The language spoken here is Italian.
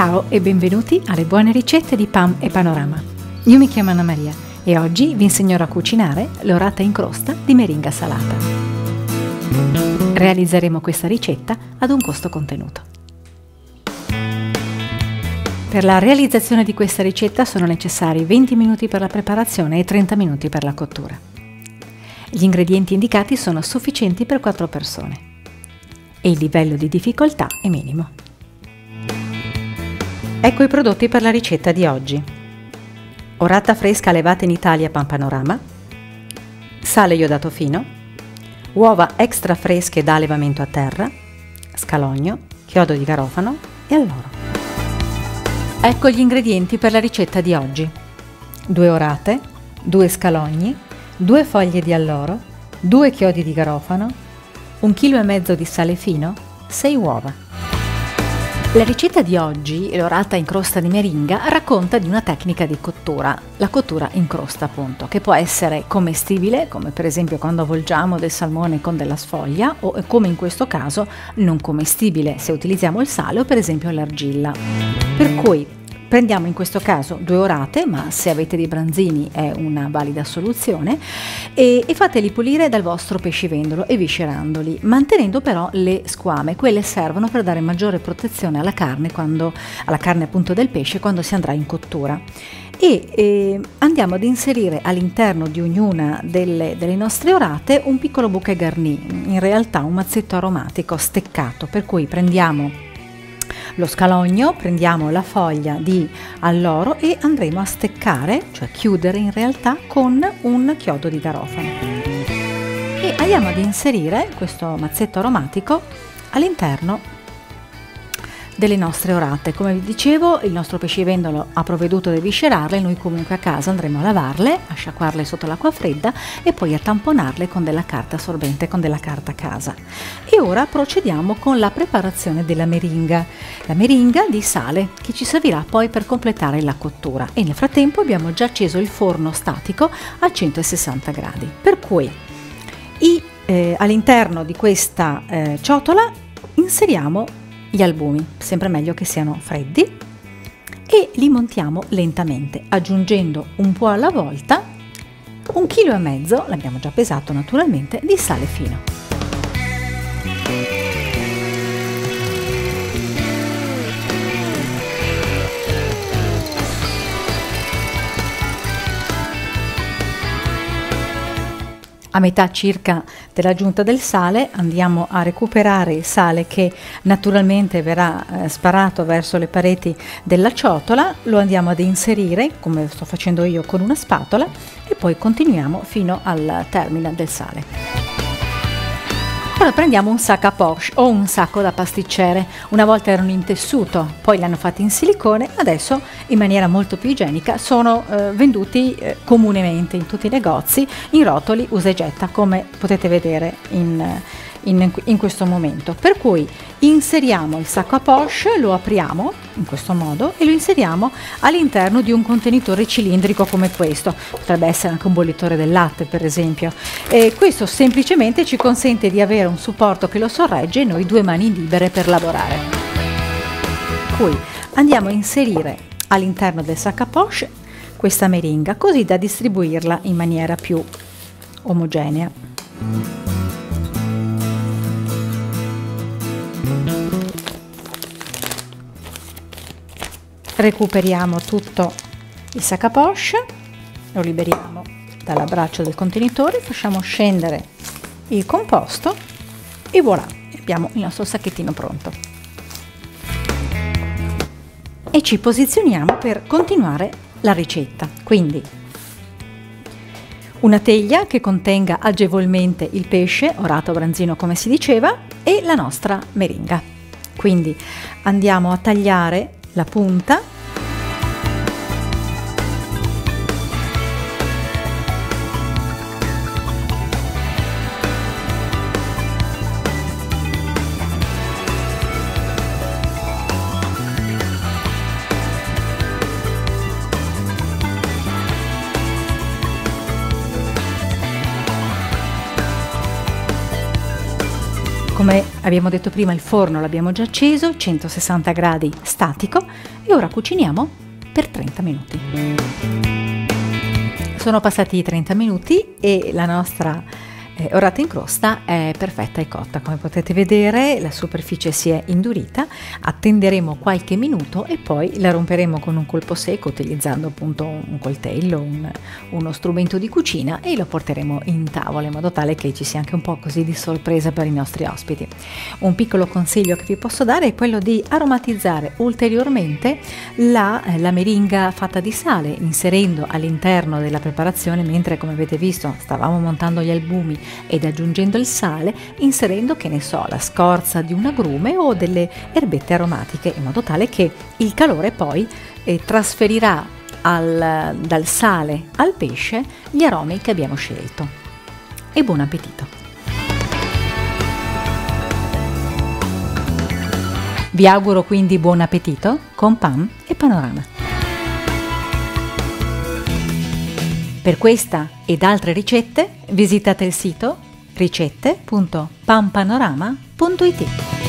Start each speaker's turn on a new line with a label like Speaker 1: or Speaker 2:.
Speaker 1: Ciao e benvenuti alle buone ricette di Pam e Panorama. Io mi chiamo Anna Maria e oggi vi insegnerò a cucinare l'orata in crosta di meringa salata. Realizzeremo questa ricetta ad un costo contenuto. Per la realizzazione di questa ricetta sono necessari 20 minuti per la preparazione e 30 minuti per la cottura. Gli ingredienti indicati sono sufficienti per 4 persone e il livello di difficoltà è minimo. Ecco i prodotti per la ricetta di oggi. Orata fresca levata in Italia Panorama, sale iodato fino, uova extra fresche da allevamento a terra, scalogno, chiodo di garofano e alloro. Ecco gli ingredienti per la ricetta di oggi. 2 orate, 2 scalogni, 2 foglie di alloro, 2 chiodi di garofano, 1,5 kg di sale fino, 6 uova. La ricetta di oggi, l'orata in crosta di meringa, racconta di una tecnica di cottura, la cottura in crosta appunto, che può essere commestibile, come per esempio quando avvolgiamo del salmone con della sfoglia, o come in questo caso non commestibile se utilizziamo il sale o per esempio l'argilla. Per cui Prendiamo in questo caso due orate, ma se avete dei branzini è una valida soluzione, e, e fateli pulire dal vostro pescivendolo eviscerandoli, mantenendo però le squame. Quelle servono per dare maggiore protezione alla carne, quando, alla carne appunto del pesce quando si andrà in cottura e eh, andiamo ad inserire all'interno di ognuna delle, delle, nostre orate un piccolo bouquet garni, in realtà un mazzetto aromatico steccato, per cui prendiamo lo scalogno, prendiamo la foglia di alloro e andremo a steccare, cioè chiudere in realtà con un chiodo di garofano. E andiamo ad inserire questo mazzetto aromatico all'interno delle nostre orate. Come vi dicevo, il nostro pescivendolo ha provveduto a viscerarle, noi comunque a casa andremo a lavarle, a sciacquarle sotto l'acqua fredda e poi a tamponarle con della carta assorbente, con della carta casa. E ora procediamo con la preparazione della meringa, la meringa di sale che ci servirà poi per completare la cottura e nel frattempo abbiamo già acceso il forno statico a 160 gradi. Per cui eh, all'interno di questa eh, ciotola inseriamo gli albumi, sempre meglio che siano freddi, e li montiamo lentamente, aggiungendo un po' alla volta un chilo e mezzo, l'abbiamo già pesato naturalmente, di sale fino. A metà circa dell'aggiunta del sale andiamo a recuperare il sale che naturalmente verrà eh, sparato verso le pareti della ciotola, lo andiamo ad inserire come sto facendo io con una spatola e poi continuiamo fino al termine del sale. Ora prendiamo un sacco a poche o un sacco da pasticcere. Una volta erano in tessuto, poi li hanno fatti in silicone, adesso in maniera molto più igienica sono eh, venduti eh, comunemente in tutti i negozi in rotoli usa e getta, come potete vedere in, in, in questo momento. Per cui inseriamo il sacco a poche, lo apriamo in questo modo e lo inseriamo all'interno di un contenitore cilindrico come questo. Potrebbe essere anche un bollitore del latte, per esempio. E questo semplicemente ci consente di avere un supporto che lo sorregge e noi due mani libere per lavorare. Poi andiamo a inserire all'interno del sacco a poche questa meringa così da distribuirla in maniera più omogenea. Recuperiamo tutto il sac à poche, lo liberiamo dall'abbraccio del contenitore, facciamo scendere il composto e voilà, abbiamo il nostro sacchettino pronto. E ci posizioniamo per continuare la ricetta. Quindi una teglia che contenga agevolmente il pesce, orato branzino come si diceva, e la nostra meringa. Quindi andiamo a tagliare la punta come Abbiamo detto prima il forno l'abbiamo già acceso, 160 gradi statico e ora cuciniamo per 30 minuti. Sono passati i 30 minuti e la nostra eh, orata in crosta è perfetta e cotta, come potete vedere la superficie si è indurita, attenderemo qualche minuto e poi la romperemo con un colpo secco utilizzando appunto un coltello, un, uno strumento di cucina e lo porteremo in tavola in modo tale che ci sia anche un po' così di sorpresa per i nostri ospiti. Un piccolo consiglio che vi posso dare è quello di aromatizzare ulteriormente la, eh, la meringa fatta di sale inserendo all'interno della preparazione mentre come avete visto stavamo montando gli albumi ed aggiungendo il sale, inserendo, che ne so, la scorza di un agrume o delle erbette aromatiche, in modo tale che il calore poi eh, trasferirà al, dal sale al pesce gli aromi che abbiamo scelto. E buon appetito! Vi auguro quindi buon appetito con PAM e Panorama. Per questa ed altre ricette visitate il sito ricette.pampanorama.it.